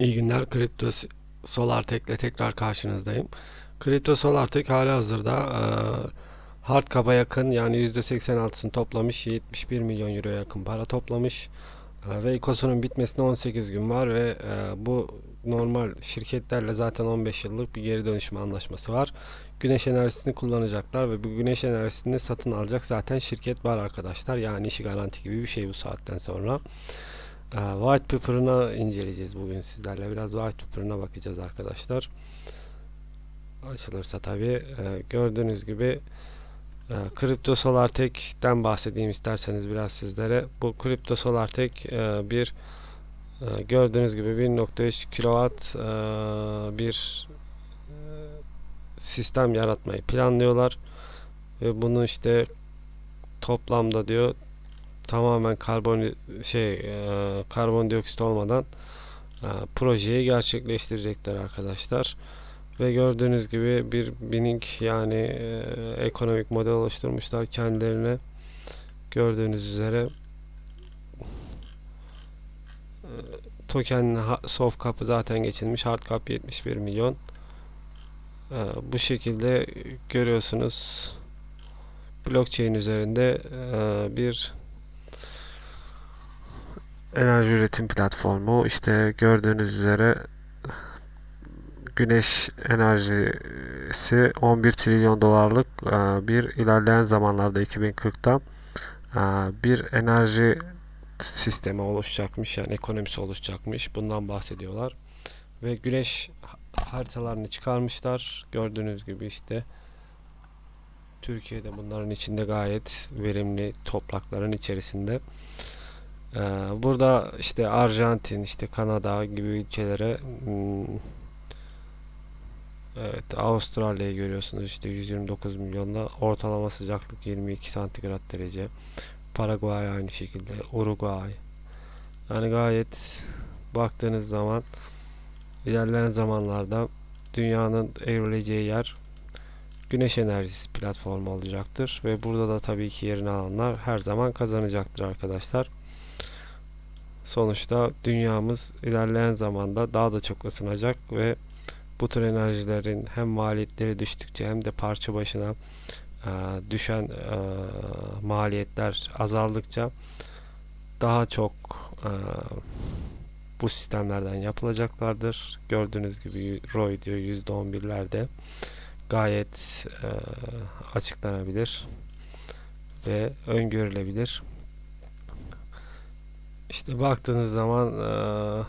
İyi günler. Kripto SolarTech tekrar karşınızdayım. Kripto SolarTech hala hazırda e, hard kaba yakın yani %86'sını toplamış 71 milyon euro yakın para toplamış e, ve ekosunun bitmesine 18 gün var ve e, bu normal şirketlerle zaten 15 yıllık bir geri dönüşüm anlaşması var. Güneş enerjisini kullanacaklar ve bu güneş enerjisini satın alacak zaten şirket var arkadaşlar. Yani işi garanti gibi bir şey bu saatten sonra. Ee, white paper'ına inceleyeceğiz bugün sizlerle. Biraz white paper'ına bakacağız arkadaşlar. Açılırsa tabi e, gördüğünüz gibi e, Kripto SolarTech'ten bahsedeyim isterseniz biraz sizlere. Bu Kripto SolarTech e, bir gördüğünüz gibi 1.3 kW bir sistem yaratmayı planlıyorlar ve bunu işte toplamda diyor tamamen karbon şey e, karbondioksit olmadan e, projeyi gerçekleştirecekler arkadaşlar. Ve gördüğünüz gibi bir bining yani e, ekonomik model oluşturmuşlar kendilerine. Gördüğünüz üzere e, token soft cap'ı zaten geçilmiş. Hard cap 71 milyon. E, bu şekilde görüyorsunuz blockchain üzerinde e, bir enerji üretim platformu. İşte gördüğünüz üzere güneş enerjisi 11 trilyon dolarlık e, bir ilerleyen zamanlarda 2040'ta e, bir enerji sistemi oluşacakmış yani ekonomisi oluşacakmış. Bundan bahsediyorlar. Ve güneş haritalarını çıkarmışlar. Gördüğünüz gibi işte Türkiye'de bunların içinde gayet verimli toprakların içerisinde burada işte Arjantin, işte Kanada gibi ülkelere hmm, Evet, Avustralya'yı görüyorsunuz işte 129 milyonla ortalama sıcaklık 22 santigrat derece. Paraguay aynı şekilde, Uruguay. Yani gayet baktığınız zaman ilerleyen zamanlarda dünyanın evrileceği yer güneş enerjisi platformu olacaktır ve burada da tabii ki yerini alanlar her zaman kazanacaktır arkadaşlar. Sonuçta dünyamız ilerleyen zamanda daha da çok ısınacak ve bu tür enerjilerin hem maliyetleri düştükçe hem de parça başına e, düşen e, maliyetler azaldıkça daha çok e, bu sistemlerden yapılacaklardır. Gördüğünüz gibi ROI diyor %11'lerde gayet e, açıklanabilir ve öngörülebilir. İşte baktığınız zaman e,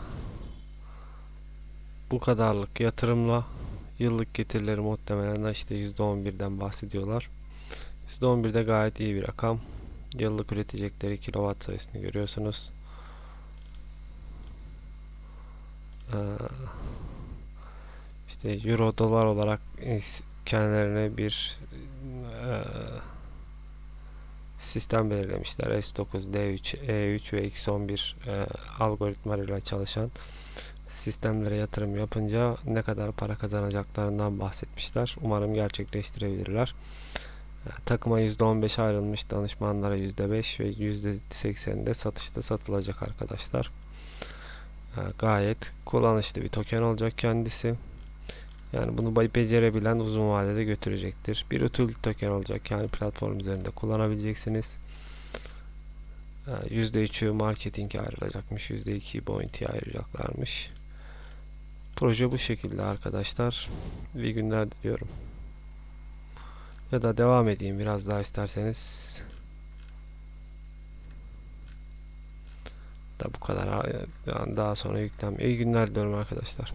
bu kadarlık yatırımla yıllık getirileri muhtemelen işte %11'den bahsediyorlar. %11'de gayet iyi bir rakam. Yıllık üretecekleri kilowatt sayısını görüyorsunuz. Ee, işte euro dolar olarak kendilerine bir e, sistem belirlemişler. S9, D3, E3 ve X11 e, algoritmalarıyla çalışan sistemlere yatırım yapınca ne kadar para kazanacaklarından bahsetmişler. Umarım gerçekleştirebilirler. E, takıma %15 ayrılmış danışmanlara %5 ve %80'de satışta satılacak arkadaşlar. E, gayet kullanışlı bir token olacak kendisi. Yani bunu becerebilen uzun vadede götürecektir. Bir utility token olacak. Yani platform üzerinde kullanabileceksiniz. %3'ü marketinge ayrılacakmış. %2'yi bounty'ye ayıracaklarmış. Proje bu şekilde arkadaşlar. İyi günler diliyorum. Ya da devam edeyim biraz daha isterseniz. Da bu kadar. Yani daha sonra yüklem. İyi günler diliyorum arkadaşlar.